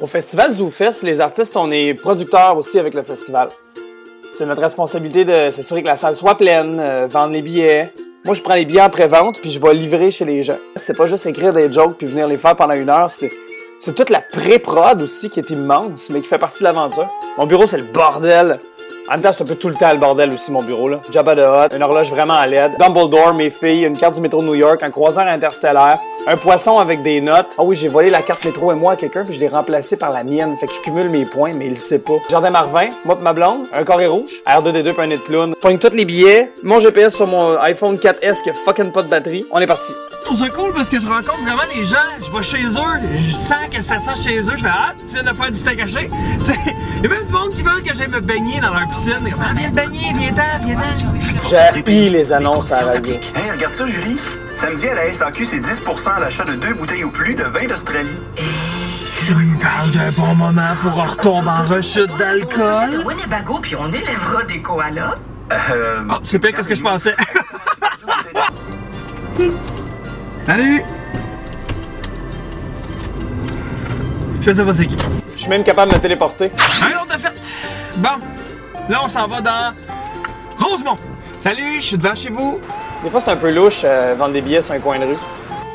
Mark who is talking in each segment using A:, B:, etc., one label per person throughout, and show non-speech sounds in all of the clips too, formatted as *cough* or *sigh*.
A: Au festival ZooFest, les artistes, on est producteurs aussi avec le festival. C'est notre responsabilité de s'assurer que la salle soit pleine, euh, vendre les billets. Moi, je prends les billets en pré-vente puis je vais livrer chez les gens. C'est pas juste écrire des jokes puis venir les faire pendant une heure, c'est c'est toute la pré-prod aussi qui est immense, mais qui fait partie de l'aventure. Mon bureau, c'est le bordel. En même temps, c'est un peu tout le temps le bordel aussi, mon bureau, là. Jabba the Hutt, une horloge vraiment à l'aide, Dumbledore, mes filles, une carte du métro de New York, un croiseur interstellaire, un poisson avec des notes. Ah oui, j'ai volé la carte métro et moi à quelqu'un, puis je l'ai remplacée par la mienne. Fait que je cumule mes points, mais il le sait pas. Jardin Marvin, moi ma blonde, un carré rouge, R2D2 pis un de clown. Pogne tous les billets, mon GPS sur mon iPhone 4S qui a fucking pas de batterie. On est parti.
B: Je trouve ça cool parce que je rencontre vraiment les gens, je vais chez eux, je sens que ça sent chez eux, je fais Ah, tu viens de faire du steak haché? *laughs* Il y a même du monde qui veut que j'aille me baigner dans leur piscine. Ah, viens te baigner, viens-t'en, viens-t'en.
A: J'ai les annonces à la radio.
C: Hey, regarde ça, Julie. Samedi à la SAQ, c'est 10% à l'achat de deux bouteilles ou plus de vin d'Australie.
B: Là, il me parle d'un bon moment pour retomber en rechute d'alcool.
D: Winnebago, puis on élèvera des koalas.
C: Euh,
B: Ah, c'est pire que ce que je pensais. *laughs* Salut! Je sais pas c'est qui.
A: Je suis même capable de me téléporter.
B: Un autre de fête! Bon, là on s'en va dans Rosemont. Salut, je suis devant chez vous.
A: Des fois, c'est un peu louche euh, vendre des billets sur un coin de rue.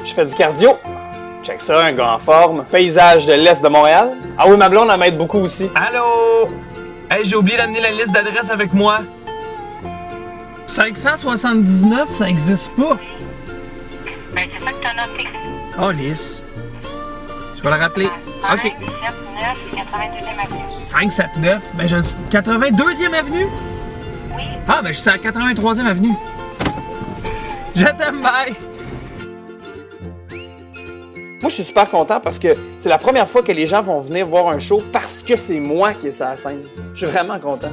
A: Je fais du cardio. Check ça, un gars en forme. Paysage de l'Est de Montréal. Ah oui, ma blonde, elle m'aide beaucoup aussi.
B: Allô? Hey, j'ai oublié d'amener la liste d'adresses avec moi. 579, ça existe pas.
E: Ben, c'est ça que t'as noté.
B: Oh, lisse. Je vais la rappeler. OK.
E: 1, 9, 82e avenue.
B: 579, ben je... 82e avenue?
E: Oui.
B: Ah, ben je suis à 83e avenue. Je t'aime, bye!
A: Moi, je suis super content parce que c'est la première fois que les gens vont venir voir un show parce que c'est moi qui ai sur la scène. Je suis vraiment content.